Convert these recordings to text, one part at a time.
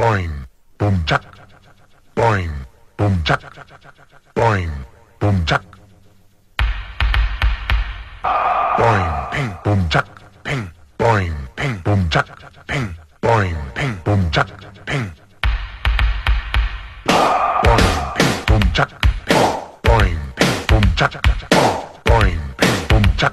boing, boom chắc, boing, boom chắc, boing, boom chắc, boing, ping, boom chắc, ping, boing, ping, boom chắc, ping, boing, ping, boom chắc, ping, boing, ping, boom chắc, ping, boing, ping, boom chắc, boing, ping, boom chắc.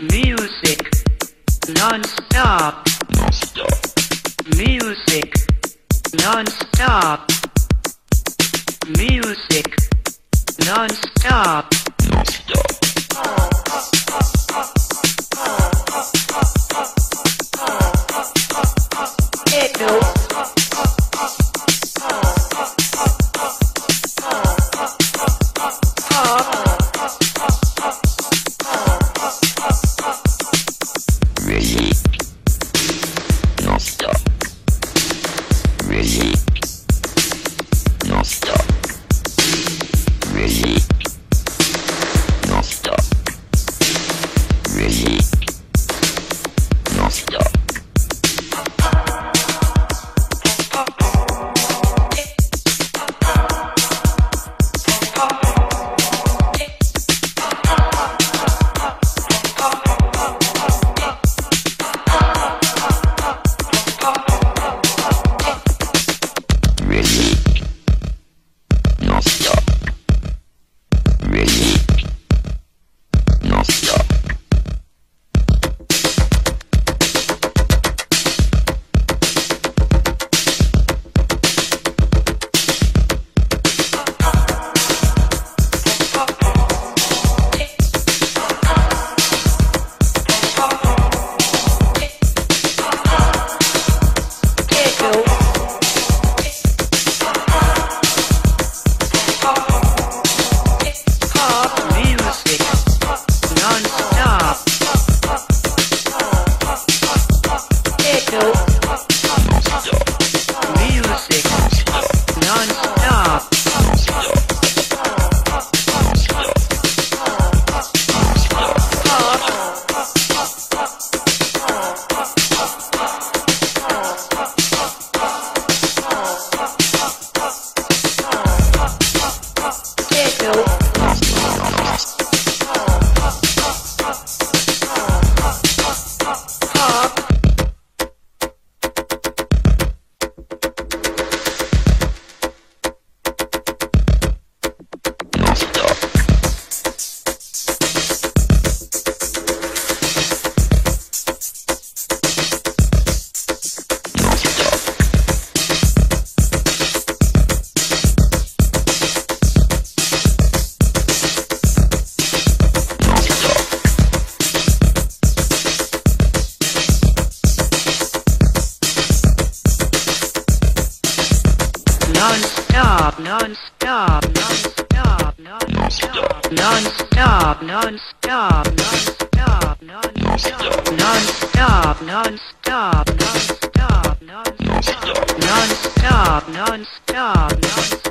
Music. Non-stop. Non-stop. Music. Non-stop. Music. Non-stop. Non-stop. It Thank you. non-stop, non-stop, non-stop, non-stop, non-stop, non-stop, non-stop, non-stop, non-stop, non-stop, non-stop.